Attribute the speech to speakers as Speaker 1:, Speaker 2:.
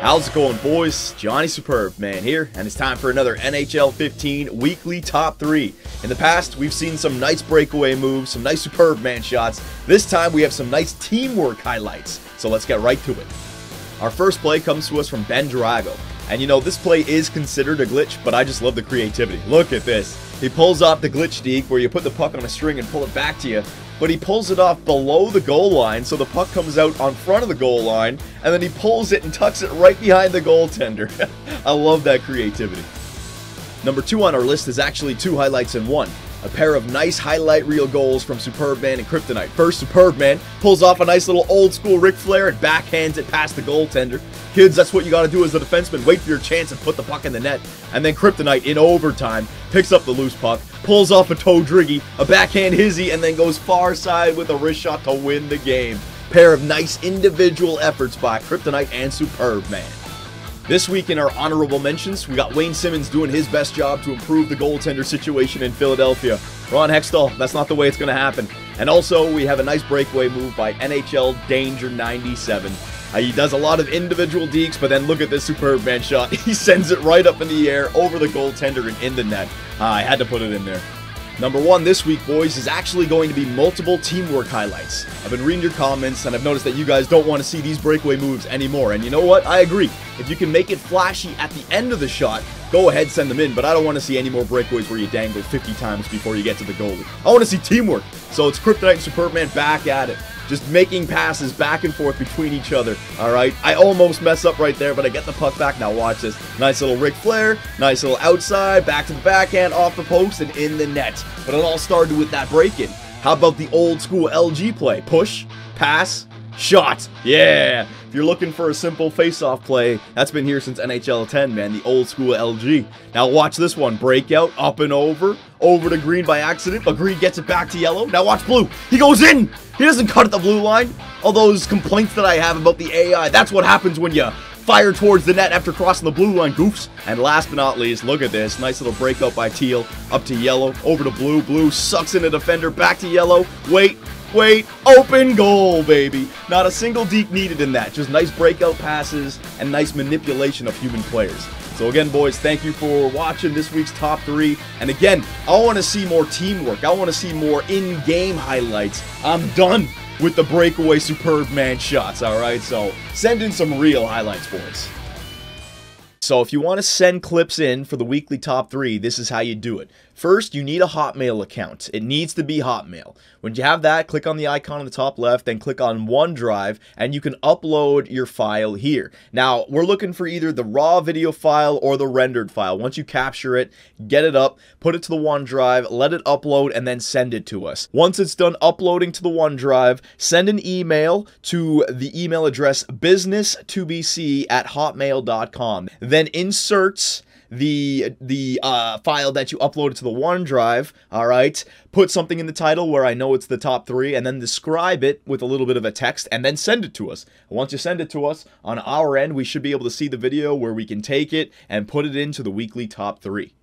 Speaker 1: How's it going, boys? Johnny Superbman here, and it's time for another NHL 15 weekly top three. In the past, we've seen some nice breakaway moves, some nice Superb Man shots. This time, we have some nice teamwork highlights. So let's get right to it. Our first play comes to us from Ben Drago. And you know, this play is considered a glitch, but I just love the creativity. Look at this. He pulls off the glitch deke where you put the puck on a string and pull it back to you, but he pulls it off below the goal line so the puck comes out on front of the goal line, and then he pulls it and tucks it right behind the goaltender. I love that creativity. Number two on our list is actually two highlights in one. A pair of nice highlight reel goals from Superbman and Kryptonite. First, Superbman pulls off a nice little old school Ric Flair and backhands it past the goaltender. Kids, that's what you got to do as a defenseman. Wait for your chance and put the puck in the net. And then Kryptonite, in overtime, picks up the loose puck, pulls off a toe driggy, a backhand hizzy, and then goes far side with a wrist shot to win the game. Pair of nice individual efforts by Kryptonite and Superbman. This week in our honorable mentions, we got Wayne Simmonds doing his best job to improve the goaltender situation in Philadelphia. Ron Hextall, that's not the way it's going to happen. And also, we have a nice breakaway move by NHL Danger 97. Uh, he does a lot of individual dekes, but then look at this superb man shot. He sends it right up in the air, over the goaltender, and in the net. Uh, I had to put it in there. Number one this week, boys, is actually going to be multiple teamwork highlights. I've been reading your comments, and I've noticed that you guys don't want to see these breakaway moves anymore. And you know what? I agree. If you can make it flashy at the end of the shot, go ahead, send them in. But I don't want to see any more breakaways where you dangle 50 times before you get to the goalie. I want to see teamwork. So it's Kryptonite and Superbman back at it just making passes back and forth between each other. All right, I almost mess up right there, but I get the puck back. Now watch this. Nice little Ric Flair, nice little outside, back to the backhand, off the post, and in the net. But it all started with that break-in. How about the old school LG play? Push, pass, shot. Yeah. If you're looking for a simple face-off play, that's been here since NHL 10, man. The old school LG. Now watch this one. Breakout, up and over, over to green by accident, but green gets it back to yellow. Now watch blue. He goes in. He doesn't cut at the blue line. All those complaints that I have about the AI, that's what happens when you fire towards the net after crossing the blue line, goofs. And last but not least, look at this. Nice little breakout by Teal. Up to yellow, over to blue. Blue sucks in a defender, back to yellow. Wait, wait, open goal, baby. Not a single deke needed in that. Just nice breakout passes and nice manipulation of human players. So again, boys, thank you for watching this week's top three. And again, I want to see more teamwork. I want to see more in-game highlights. I'm done with the breakaway superb man shots, all right? So send in some real highlights, boys. So if you want to send clips in for the weekly top three, this is how you do it. First, you need a Hotmail account. It needs to be Hotmail. When you have that, click on the icon on the top left, then click on OneDrive, and you can upload your file here. Now, we're looking for either the raw video file or the rendered file. Once you capture it, get it up, put it to the OneDrive, let it upload, and then send it to us. Once it's done uploading to the OneDrive, send an email to the email address business2bc at hotmail.com. Then insert the the uh, file that you uploaded to the OneDrive, all right, put something in the title where I know it's the top three, and then describe it with a little bit of a text, and then send it to us. Once you send it to us, on our end, we should be able to see the video where we can take it and put it into the weekly top three.